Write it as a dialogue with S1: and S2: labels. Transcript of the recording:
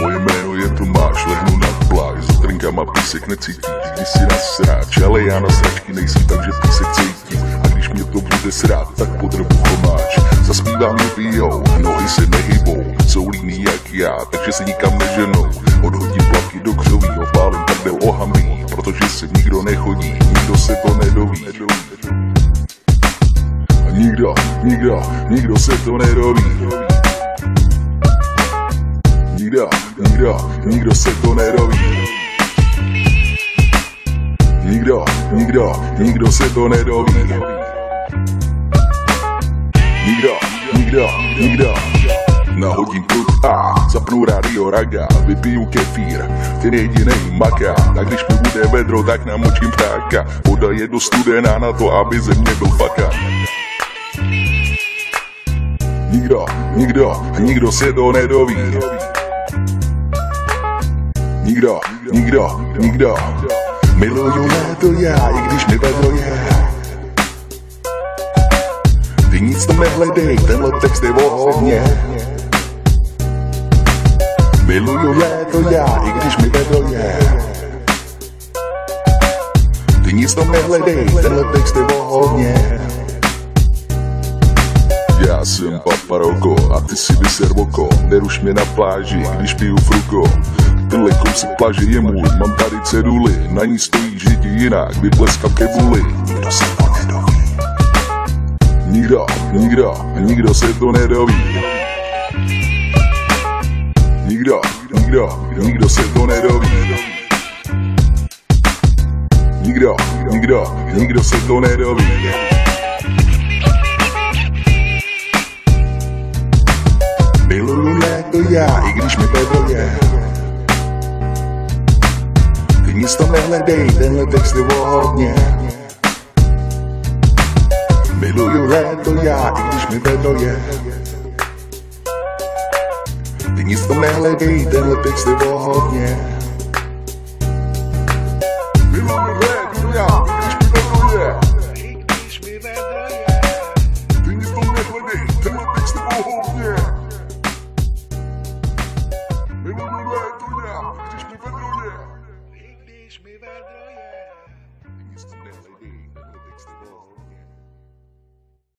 S1: Moje jméno je Tomáš, lehnu na pláž, za trinkama písek necítím, když si nás sráč, ale já na sračky nejsem, takže písek cítím. A když mě to bude srát, tak podrbu chomáč. Zaspívám mi pijou, nohy se nehybou, jsou líný jak já, takže se nikam neženou. Odhodím plavky do křoví, opálím prdel o hamí, protože se nikdo nechodí, nikdo se to nedoví. A nikdo, nikdo, nikdo se to nedoví. Nikdo, nikdo, nikdo se to nedoví. Nikdo, nikdo, nikdo se to nedoví. Nikdo, nikdo, nikdo. Nahodím prut a zapnu rádio raga, vypiju kefír, ten jediný maká. A když mi bude vedro, tak namočím ptáka. Voda je dost studená na to, aby ze mě byl faka. Nikdo, nikdo, nikdo se to nedoví. Nikdo, nikdo, nikdo. Miluju léto já, i když mi vedro je. Ty nic tam nehledej, tenhle text je o. Miluju léto já, i když mi vedro je. Ty nic tam nehledej, tenhle text je o hodně. Já jsem paparoko a ty si vyservoko Neruš mě na pláži, když piju fruko. Tenhle kousek pláže je můj, mám tady ceduly Na ní stojí židi jinak, vypleskám kebuly Nikdo se to nedoví. Nikdo, nikdo, nikdo se to nedoví Nikdo, nikdo, nikdo se to nedoví Nikdo, nikdo, nikdo se to nedoví Miluju léto já, i když mi vedro je. Ty nic to nehledej, tenhle text je o hodně. Miluju léto já, i když mi vedro je. Ty nic to nehledej, tenhle text je